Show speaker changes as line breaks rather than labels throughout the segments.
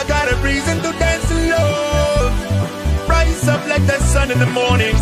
I got a reason to dance in love. Rise up like the sun in the morning.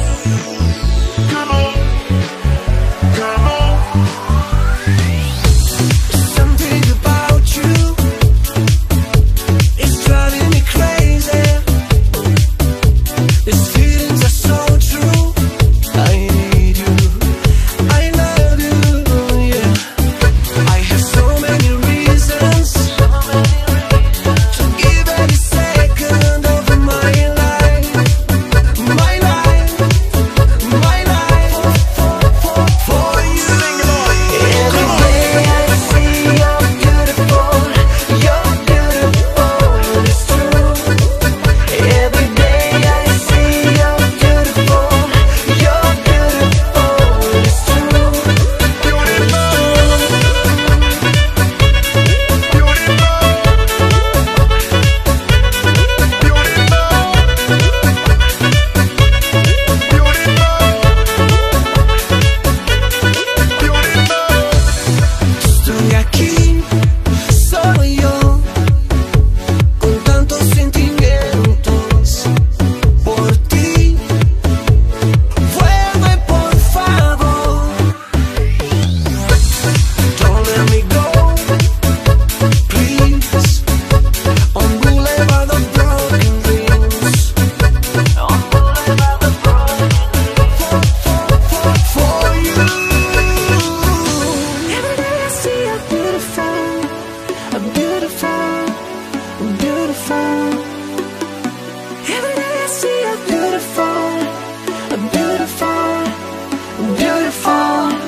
beautiful.